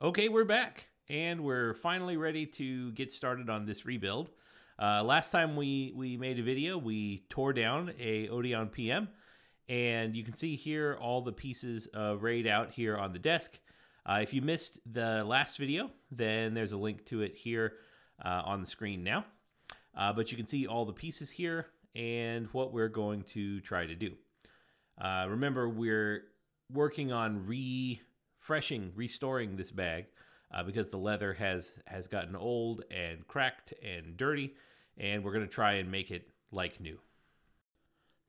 Okay, we're back, and we're finally ready to get started on this rebuild. Uh, last time we, we made a video, we tore down a Odeon PM, and you can see here all the pieces uh, out here on the desk. Uh, if you missed the last video, then there's a link to it here uh, on the screen now. Uh, but you can see all the pieces here and what we're going to try to do. Uh, remember, we're working on refreshing, restoring this bag uh, because the leather has has gotten old and cracked and dirty, and we're to try and make it like new.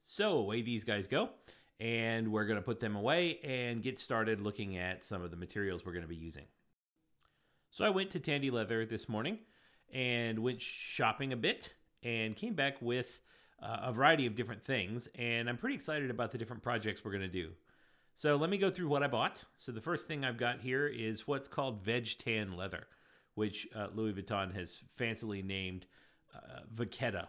So away these guys go, and we're to put them away and get started looking at some of the materials we're to be using. So I went to Tandy Leather this morning and went shopping a bit and came back with uh, a variety of different things, and I'm pretty excited about the different projects we're to do. So let me go through what I bought. So the first thing I've got here is what's called veg tan leather, which uh, Louis Vuitton has fancily named uh,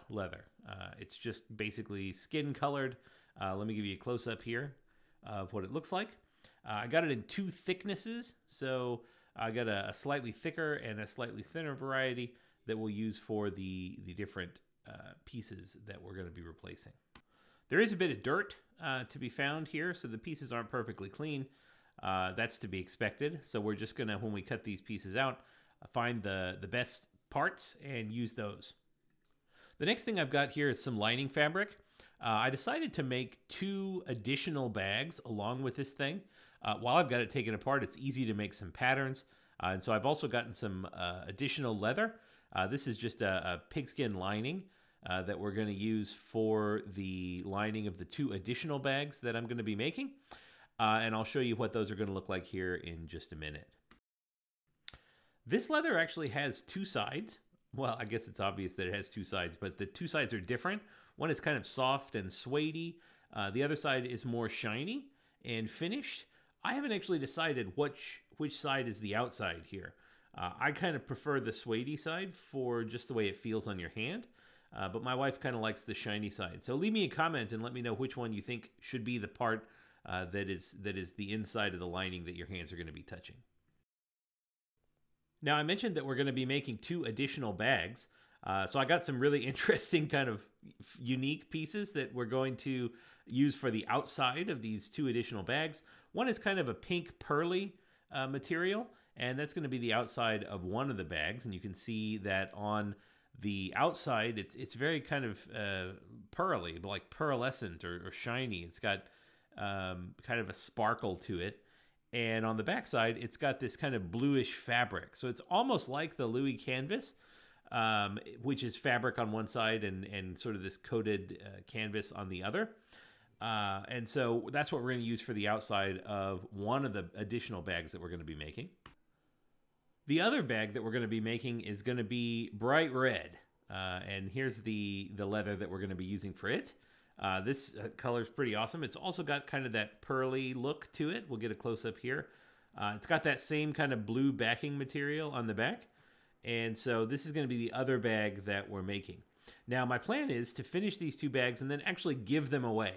leather. Uh, it's just basically skin colored. Uh, let me give you a close up here of what it looks like. Uh, I got it in two thicknesses, so I got a, a, slightly thicker and a slightly thinner variety that we'll use for the the different uh, pieces that we're going to be replacing. There is a bit of dirt uh, to be found here, so the pieces aren't perfectly clean. Uh, that's to be expected. So we're just gonna, when we cut these pieces out, find the, the best parts and use those. The next thing I've got here is some lining fabric. Uh, I decided to make two additional bags along with this thing. Uh, while I've got it taken apart, it's easy to make some patterns. Uh, and so I've also gotten some uh, additional leather. This is just a, a pigskin lining uh, that we're going to use for the lining of the two additional bags that I'm going to be making. Uh, and I'll show you what those are going to look like here in just a minute. This leather actually has two sides. Well, I guess it's obvious that it has two sides, but the two sides are different. One is kind of soft and suedey. Uh, the other side is more shiny and finished. I haven't actually decided which which side is the outside here. Uh, I kind of prefer the suedey side for just the way it feels on your hand. Uh, but my wife kind of likes the shiny side. So leave me a comment and let me know which one you think should be the part uh, that is that is the inside of the lining that your hands are going to be touching. Now I mentioned that we're going to be making two additional bags. Uh, so I got some really interesting kind of unique pieces that we're going to use for the outside of these two additional bags. One is kind of a pink pearly uh, material, and that's going to be the outside of one of the bags. And you can see that on the outside, it's it's very kind of uh, pearly, like pearlescent or, or shiny. It's got um, kind of a sparkle to it. And on the backside, it's got this kind of bluish fabric. So it's almost like the Louis canvas, um, which is fabric on one side and, and sort of this coated uh, canvas on the other. Uh, and so that's what we're going to use for the outside of one of the additional bags that we're going to be making. The other bag that we're going to be making is going to be bright red. Uh, and here's the, the leather that we're going to be using for it. Uh, this uh, color is pretty awesome. It's also got kind of that pearly look to it. We'll get a close up here. Uh, it's got that same kind of blue backing material on the back. And so this is going to be the other bag that we're making. Now, my plan is to finish these two bags and then actually give them away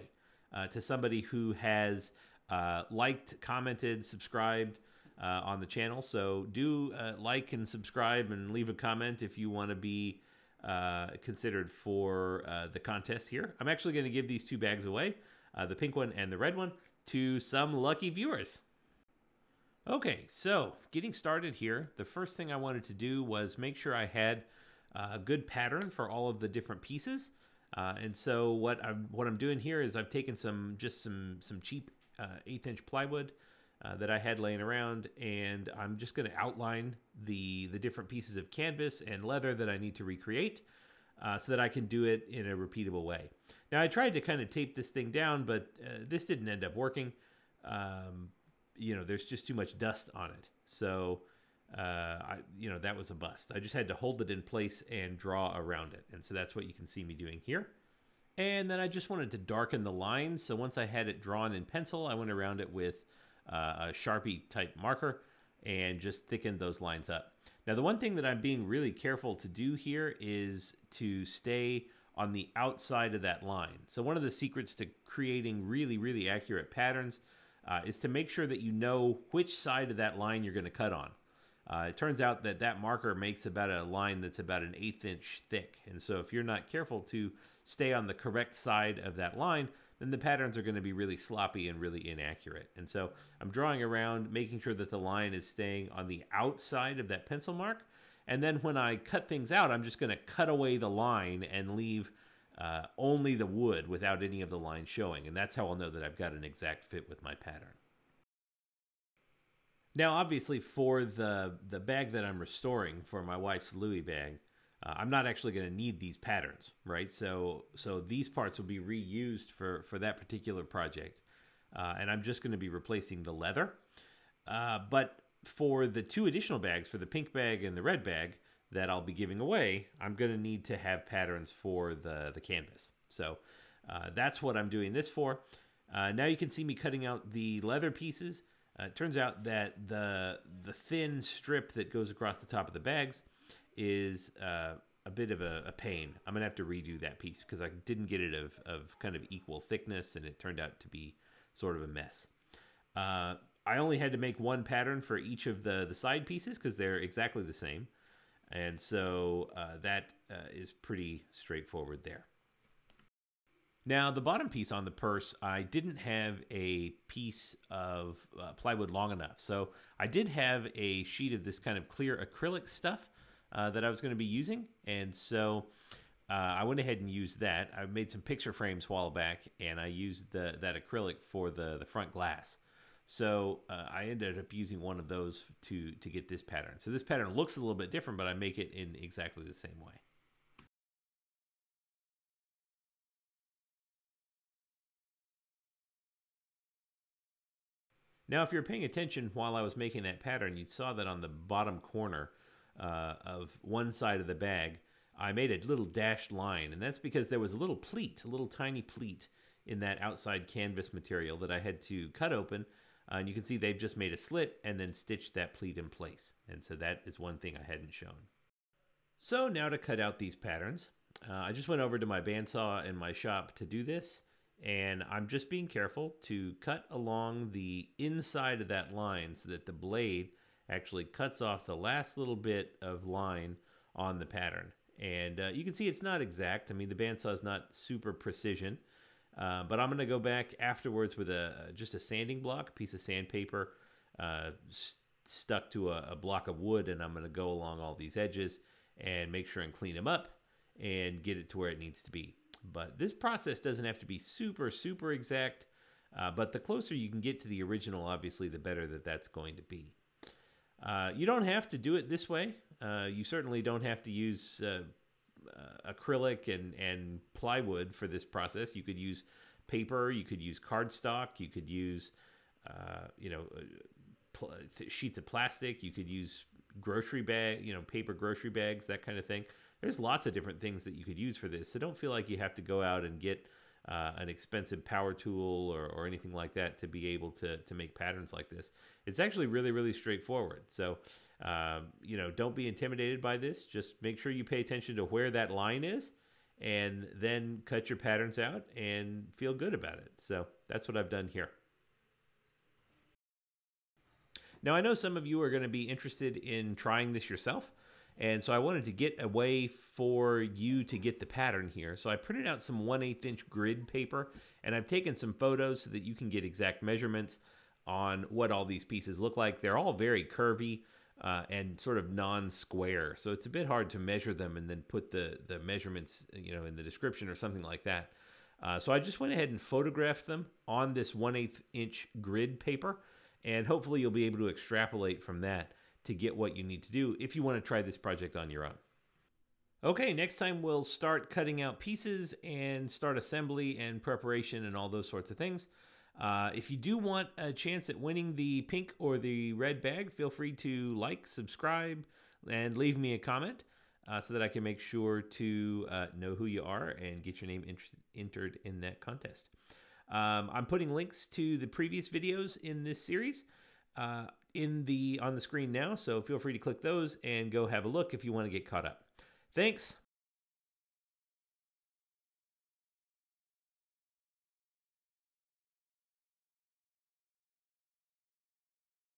uh, to somebody who has uh, liked, commented, subscribed, uh, on the channel. So do uh, like and subscribe and leave a comment if you want to be uh, considered for uh, the contest here. I'm actually going to give these two bags away, uh, the pink one and the red one, to some lucky viewers. Okay, so getting started here, the first thing I wanted to do was make sure I had a good pattern for all of the different pieces. Uh, and so what I'm what I'm doing here is I've taken some just some some cheap eighth inch plywood uh, that I had laying around, and I'm just going to outline the the different pieces of canvas and leather that I need to recreate, uh, so that I can do it in a repeatable way. Now I tried to kind of tape this thing down, but uh, this didn't end up working. Um, you know, there's just too much dust on it, so. Uh, I, you know, that was a bust. I just had to hold it in place and draw around it. And so that's what you can see me doing here. And then I just wanted to darken the lines. So once I had it drawn in pencil, I went around it with uh, a Sharpie type marker and just thicken those lines up. Now, the one thing that I'm being really careful to do here is to stay on the outside of that line. So one of the secrets to creating really, really accurate patterns uh, is to make sure that you know which side of that line you're going to cut on. Uh, it turns out that that marker makes about a line that's about an eighth inch thick. And so if you're not careful to stay on the correct side of that line, then the patterns are going to be really sloppy and really inaccurate. And so I'm drawing around, making sure that the line is staying on the outside of that pencil mark. And then when I cut things out, I'm just going to cut away the line and leave uh, only the wood without any of the line showing. And that's how I'll know that I've got an exact fit with my pattern. Now, obviously, for the, the bag that I'm restoring for my wife's Louis bag, uh, I'm not actually going to need these patterns, right? So, so these parts will be reused for, for that particular project. Uh, and I'm just going to be replacing the leather. Uh, but for the two additional bags, for the pink bag and the red bag that I'll be giving away, I'm going to need to have patterns for the, the canvas. So uh, that's what I'm doing this for. Uh, now you can see me cutting out the leather pieces. Uh, it turns out that the the thin strip that goes across the top of the bags is uh, a bit of a, a, pain. I'm gonna have to redo that piece because I didn't get it of, of kind of equal thickness, and it turned out to be sort of a mess. Uh, I only had to make one pattern for each of the the side pieces because they're exactly the same, and so uh, that uh, is pretty straightforward there. Now, the bottom piece on the purse, I didn't have a piece of uh, plywood long enough. So I did have a sheet of this kind of clear acrylic stuff uh, that I was going to be using. And so uh, I went ahead and used that. I made some picture frames a while back, and I used the, that acrylic for the, the front glass. So uh, I ended up using one of those to, to get this pattern. So this pattern looks a little bit different, but I make it in exactly the same way. Now, if you're paying attention while I was making that pattern, you saw that on the bottom corner uh, of one side of the bag, I made a little dashed line, and that's because there was a little pleat, a little tiny pleat in that outside canvas material that I had to cut open. Uh, and you can see they've just made a slit and then stitched that pleat in place. And so that is one thing I hadn't shown. So now to cut out these patterns, uh, I just went over to my bandsaw in my shop to do this and I'm just being careful to cut along the inside of that line so that the blade actually cuts off the last little bit of line on the pattern. And uh, you can see it's not exact. I mean, the bandsaw is not super precision, uh, but I'm going to go back afterwards with a just a sanding block, a piece of sandpaper uh, st stuck to a, a block of wood, and I'm going to go along all these edges and make sure and clean them up and get it to where it needs to be. But this process doesn't have to be super, super exact. Uh, but the closer you can get to the original, obviously, the better that that's going to be. Uh, you don't have to do it this way. Uh, you certainly don't have to use uh, uh, acrylic and, and plywood for this process. You could use paper, you could use cardstock, you could use, uh, you know, sheets of plastic, you could use grocery bag, you know, paper grocery bags, that kind of thing there's lots of different things that you could use for this. So don't feel like you have to go out and get uh, an expensive power tool or, or anything like that to be able to, to make patterns like this. It's actually really, really straightforward. So, um, you know, don't be intimidated by this. Just make sure you pay attention to where that line is and then cut your patterns out and feel good about it. So that's what I've done here. Now, I know some of you are going to be interested in trying this yourself. And so I wanted to get a way for you to get the pattern here. So I printed out some 1 8 inch grid paper and I've taken some photos so that you can get exact measurements on what all these pieces look like. They're all very curvy uh, and sort of non-square. So it's a bit hard to measure them and then put the, the measurements you know, in the description or something like that. Uh, so I just went ahead and photographed them on this 1 8 inch grid paper and hopefully you'll be able to extrapolate from that to get what you need to do if you want to try this project on your own. Okay, next time we'll start cutting out pieces and start assembly and preparation and all those sorts of things. Uh, if you do want a chance at winning the pink or the red bag, feel free to like, subscribe, and leave me a comment uh, so that I can make sure to uh, know who you are and get your name entered in that contest. Um, I'm putting links to the previous videos in this series. Uh, in the on the screen now, so feel free to click those and go have a look if you want to get caught up. Thanks.